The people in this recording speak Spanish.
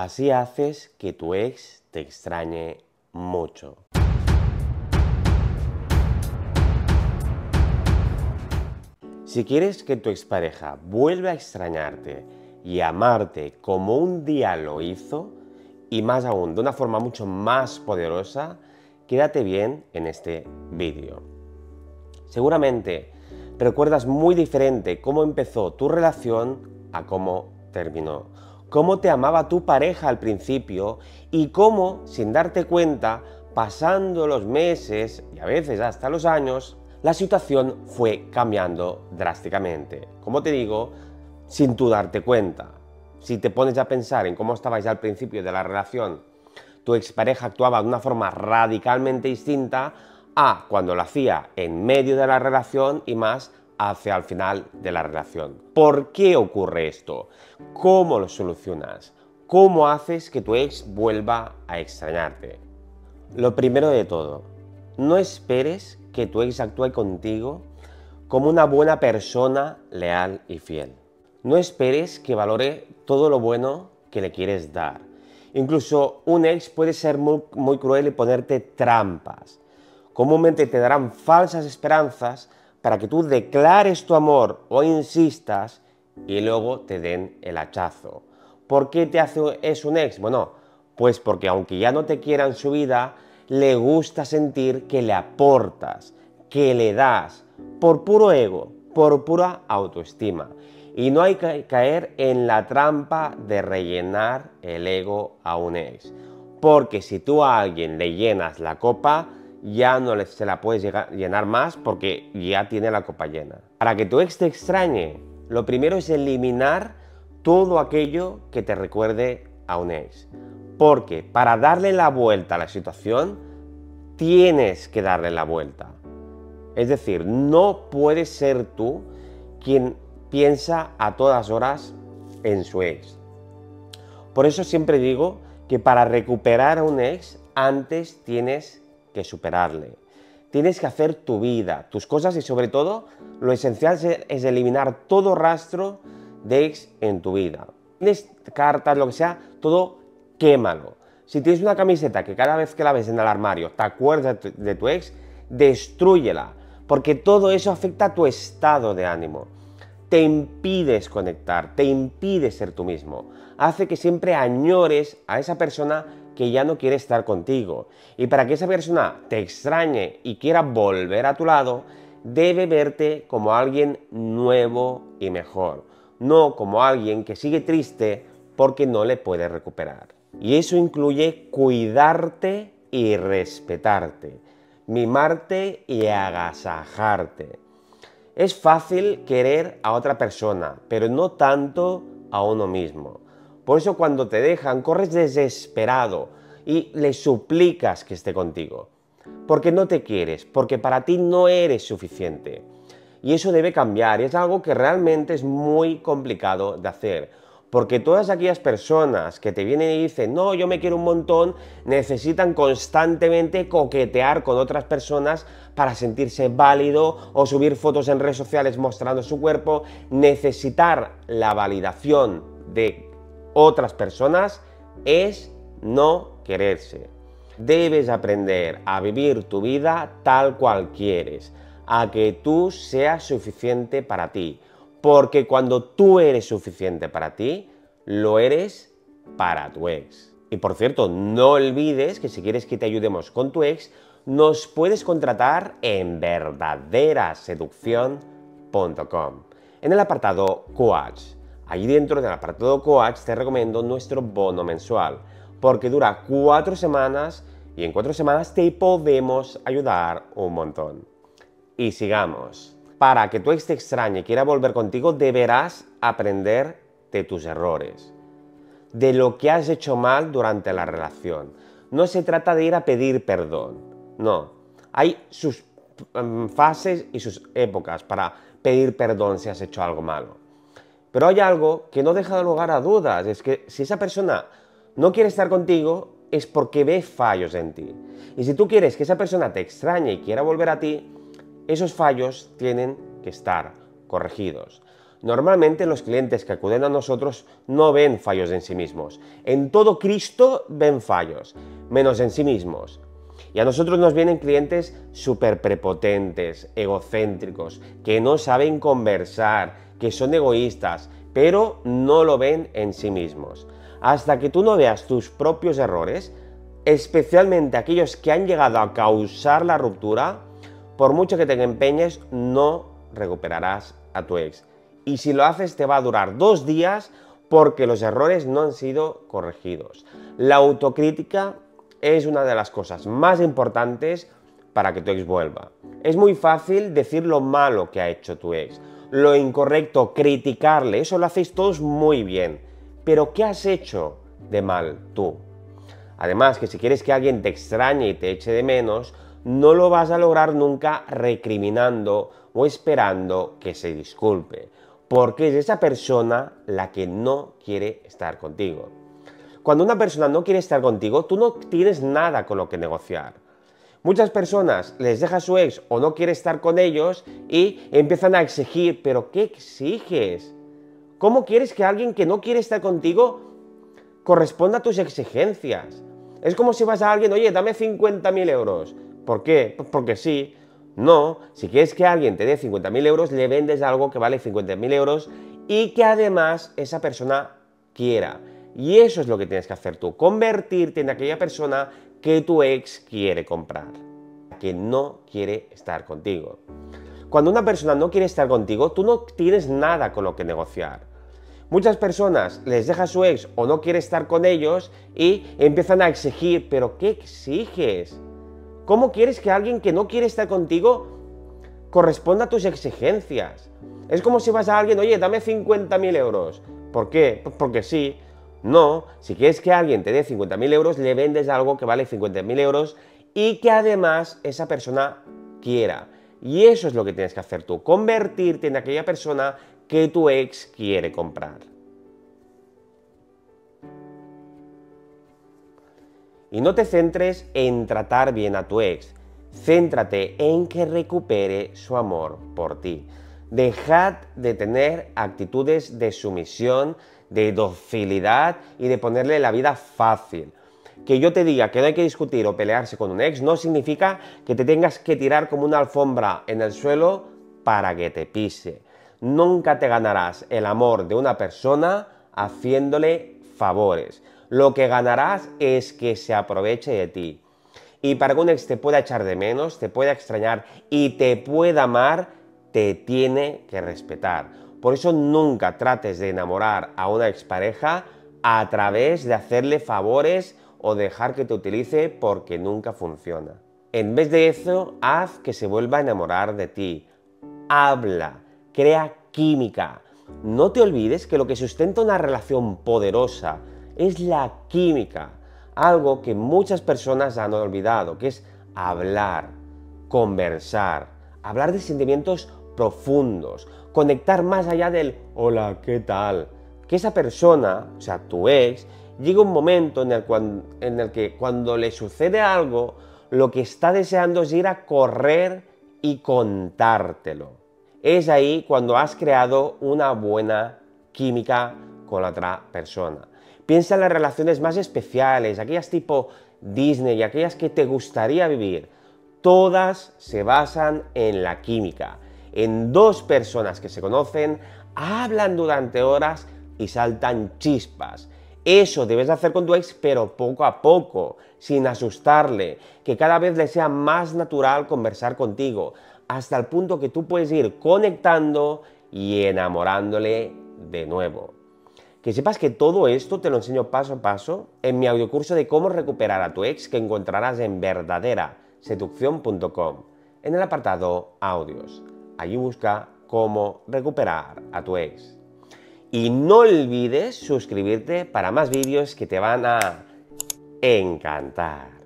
Así haces que tu ex te extrañe mucho. Si quieres que tu expareja vuelva a extrañarte y amarte como un día lo hizo, y más aún de una forma mucho más poderosa, quédate bien en este vídeo. Seguramente recuerdas muy diferente cómo empezó tu relación a cómo terminó. Cómo te amaba tu pareja al principio y cómo, sin darte cuenta, pasando los meses y a veces hasta los años, la situación fue cambiando drásticamente. Como te digo, sin tú darte cuenta. Si te pones a pensar en cómo estabais al principio de la relación, tu expareja actuaba de una forma radicalmente distinta a cuando lo hacía en medio de la relación y más hacia el final de la relación. ¿Por qué ocurre esto? ¿Cómo lo solucionas? ¿Cómo haces que tu ex vuelva a extrañarte? Lo primero de todo, no esperes que tu ex actúe contigo como una buena persona leal y fiel. No esperes que valore todo lo bueno que le quieres dar. Incluso un ex puede ser muy, muy cruel y ponerte trampas. Comúnmente te darán falsas esperanzas para que tú declares tu amor o insistas y luego te den el hachazo. ¿Por qué te hace eso un ex? Bueno, pues porque aunque ya no te quiera en su vida, le gusta sentir que le aportas, que le das, por puro ego, por pura autoestima. Y no hay que caer en la trampa de rellenar el ego a un ex. Porque si tú a alguien le llenas la copa, ya no se la puedes llenar más porque ya tiene la copa llena. Para que tu ex te extrañe, lo primero es eliminar todo aquello que te recuerde a un ex. Porque para darle la vuelta a la situación, tienes que darle la vuelta. Es decir, no puedes ser tú quien piensa a todas horas en su ex. Por eso siempre digo que para recuperar a un ex, antes tienes superarle. Tienes que hacer tu vida, tus cosas y sobre todo lo esencial es eliminar todo rastro de ex en tu vida. Tienes cartas, lo que sea, todo quémalo. Si tienes una camiseta que cada vez que la ves en el armario te acuerdas de tu ex, destruyela, porque todo eso afecta a tu estado de ánimo. Te impides conectar, te impide ser tú mismo. Hace que siempre añores a esa persona que ya no quiere estar contigo. Y para que esa persona te extrañe y quiera volver a tu lado, debe verte como alguien nuevo y mejor, no como alguien que sigue triste porque no le puede recuperar. Y eso incluye cuidarte y respetarte, mimarte y agasajarte. Es fácil querer a otra persona, pero no tanto a uno mismo. Por eso cuando te dejan, corres desesperado y le suplicas que esté contigo. Porque no te quieres, porque para ti no eres suficiente. Y eso debe cambiar y es algo que realmente es muy complicado de hacer. Porque todas aquellas personas que te vienen y dicen, no, yo me quiero un montón, necesitan constantemente coquetear con otras personas para sentirse válido o subir fotos en redes sociales mostrando su cuerpo. Necesitar la validación de otras personas es no quererse. Debes aprender a vivir tu vida tal cual quieres, a que tú seas suficiente para ti, porque cuando tú eres suficiente para ti, lo eres para tu ex. Y por cierto, no olvides que si quieres que te ayudemos con tu ex, nos puedes contratar en verdaderaseducción.com en el apartado Coach Allí dentro del apartado Coach te recomiendo nuestro bono mensual, porque dura cuatro semanas y en cuatro semanas te podemos ayudar un montón. Y sigamos. Para que tu ex te extrañe y quiera volver contigo, deberás aprender de tus errores, de lo que has hecho mal durante la relación. No se trata de ir a pedir perdón, no. Hay sus mm, fases y sus épocas para pedir perdón si has hecho algo malo. Pero hay algo que no deja lugar a dudas, es que si esa persona no quiere estar contigo es porque ve fallos en ti. Y si tú quieres que esa persona te extrañe y quiera volver a ti, esos fallos tienen que estar corregidos. Normalmente los clientes que acuden a nosotros no ven fallos en sí mismos. En todo Cristo ven fallos, menos en sí mismos. Y a nosotros nos vienen clientes súper prepotentes, egocéntricos, que no saben conversar, que son egoístas, pero no lo ven en sí mismos. Hasta que tú no veas tus propios errores, especialmente aquellos que han llegado a causar la ruptura, por mucho que te empeñes, no recuperarás a tu ex. Y si lo haces te va a durar dos días porque los errores no han sido corregidos. La autocrítica es una de las cosas más importantes para que tu ex vuelva. Es muy fácil decir lo malo que ha hecho tu ex, lo incorrecto, criticarle, eso lo hacéis todos muy bien. Pero ¿qué has hecho de mal tú? Además, que si quieres que alguien te extrañe y te eche de menos, no lo vas a lograr nunca recriminando o esperando que se disculpe, porque es esa persona la que no quiere estar contigo. Cuando una persona no quiere estar contigo, tú no tienes nada con lo que negociar. Muchas personas les deja su ex o no quiere estar con ellos y empiezan a exigir, pero ¿qué exiges? ¿Cómo quieres que alguien que no quiere estar contigo corresponda a tus exigencias? Es como si vas a alguien, oye, dame 50.000 euros. ¿Por qué? Porque sí. No, si quieres que alguien te dé 50.000 euros, le vendes algo que vale 50.000 euros y que además esa persona quiera. Y eso es lo que tienes que hacer tú, convertirte en aquella persona que tu ex quiere comprar, que no quiere estar contigo. Cuando una persona no quiere estar contigo, tú no tienes nada con lo que negociar. Muchas personas les deja a su ex o no quiere estar con ellos y empiezan a exigir, pero ¿qué exiges? ¿Cómo quieres que alguien que no quiere estar contigo corresponda a tus exigencias? Es como si vas a alguien, oye, dame 50.000 euros. ¿Por qué? Porque sí. No, si quieres que alguien te dé 50.000 euros, le vendes algo que vale 50.000 euros y que además esa persona quiera. Y eso es lo que tienes que hacer tú, convertirte en aquella persona que tu ex quiere comprar. Y no te centres en tratar bien a tu ex, céntrate en que recupere su amor por ti. Dejad de tener actitudes de sumisión, de docilidad y de ponerle la vida fácil. Que yo te diga que no hay que discutir o pelearse con un ex no significa que te tengas que tirar como una alfombra en el suelo para que te pise. Nunca te ganarás el amor de una persona haciéndole favores. Lo que ganarás es que se aproveche de ti. Y para que un ex te pueda echar de menos, te pueda extrañar y te pueda amar, te tiene que respetar. Por eso nunca trates de enamorar a una expareja a través de hacerle favores o dejar que te utilice porque nunca funciona. En vez de eso, haz que se vuelva a enamorar de ti. Habla, crea química. No te olvides que lo que sustenta una relación poderosa es la química, algo que muchas personas han olvidado, que es hablar, conversar, hablar de sentimientos profundos, conectar más allá del hola, ¿qué tal? Que esa persona, o sea, tu ex, llega un momento en el, en el que cuando le sucede algo, lo que está deseando es ir a correr y contártelo. Es ahí cuando has creado una buena química con la otra persona. Piensa en las relaciones más especiales, aquellas tipo Disney y aquellas que te gustaría vivir. Todas se basan en la química en dos personas que se conocen, hablan durante horas y saltan chispas. Eso debes hacer con tu ex, pero poco a poco, sin asustarle, que cada vez le sea más natural conversar contigo, hasta el punto que tú puedes ir conectando y enamorándole de nuevo. Que sepas que todo esto te lo enseño paso a paso en mi audiocurso de cómo recuperar a tu ex que encontrarás en verdaderaseducción.com en el apartado audios. Allí busca cómo recuperar a tu ex. Y no olvides suscribirte para más vídeos que te van a encantar.